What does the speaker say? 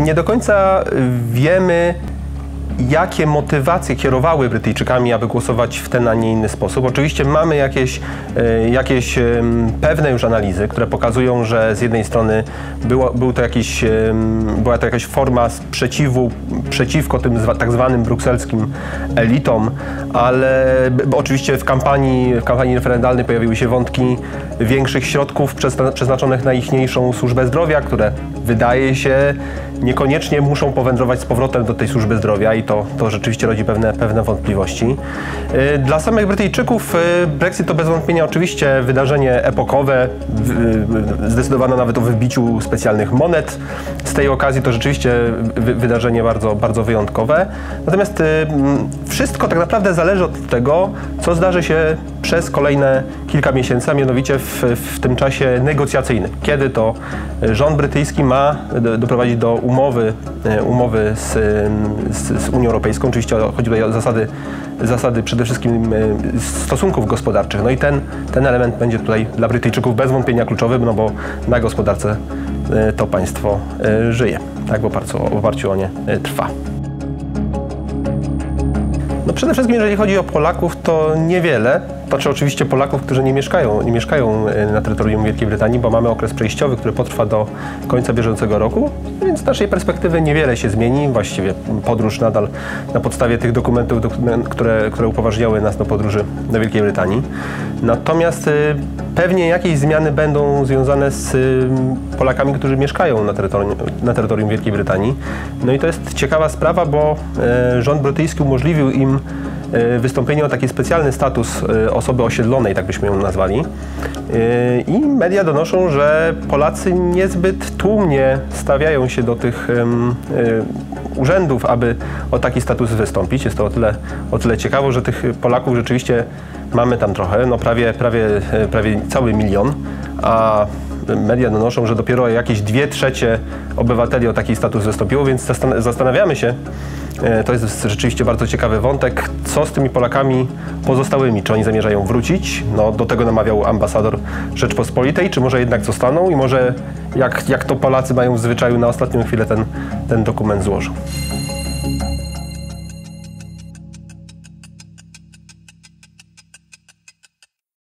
nie do końca wiemy, jakie motywacje kierowały Brytyjczykami, aby głosować w ten, a nie inny sposób. Oczywiście mamy jakieś, e, jakieś pewne już analizy, które pokazują, że z jednej strony było, był to jakiś, była to jakaś forma sprzeciwu przeciwko tym tak zwanym brukselskim elitom, ale oczywiście w kampanii, w kampanii referendalnej pojawiły się wątki większych środków przezna- przeznaczonych na ichniejszą służbę zdrowia, które wydaje się niekoniecznie muszą powędrować z powrotem do tej służby zdrowia i to, to rzeczywiście rodzi pewne, pewne wątpliwości. Y, Dla samych Brytyjczyków y, Brexit to bez wątpienia oczywiście wydarzenie epokowe, zdecydowano nawet o wybiciu specjalnych monet. Z tej okazji to rzeczywiście wy- wydarzenie bardzo, bardzo wyjątkowe. Natomiast y, wszystko tak naprawdę zależy od tego, co zdarzy się przez kolejne kilka miesięcy, a mianowicie w, w tym czasie negocjacyjnym. Kiedy to y, rząd brytyjski ma do- doprowadzić do umowy, y, umowy z, z, z Unią Europejską. Oczywiście chodzi tutaj o zasady, zasady przede wszystkim stosunków gospodarczych. No i ten, ten element będzie tutaj dla Brytyjczyków bez wątpienia kluczowy, no bo na gospodarce to państwo żyje. Tak w oparciu, w oparciu o nie trwa. No przede wszystkim, jeżeli chodzi o Polaków, to niewiele. Znaczy oczywiście Polaków, którzy nie mieszkają, nie mieszkają e, na terytorium Wielkiej Brytanii, bo mamy okres przejściowy, który potrwa do końca bieżącego roku, więc z naszej perspektywy niewiele się zmieni. Właściwie podróż nadal na podstawie tych dokumentów, dokument- które, które upoważniały nas do podróży do Wielkiej Brytanii. Natomiast e, pewnie jakieś zmiany będą związane z e, Polakami, którzy mieszkają na terytorium, na terytorium Wielkiej Brytanii. No i to jest ciekawa sprawa, bo rząd brytyjski umożliwił im wystąpienie o taki specjalny status e, osoby osiedlonej, tak byśmy ją nazwali. E, I media donoszą, że Polacy niezbyt tłumnie stawiają się do tych e, urzędów, aby o taki status wystąpić. Jest to o tyle, o tyle ciekawe, że tych Polaków rzeczywiście mamy tam trochę, no prawie, prawie, e, prawie cały milion, a media donoszą, że dopiero jakieś dwie trzecie obywateli o taki status wystąpiło, więc zastan- zastanawiamy się, e, to jest rzeczywiście bardzo ciekawy wątek, co z tymi Polakami pozostałymi, czy oni zamierzają wrócić, no do tego namawiał ambasador Rzeczpospolitej, czy może jednak zostaną? I może jak, jak to Polacy mają w zwyczaju na ostatnią chwilę ten, ten dokument złożą.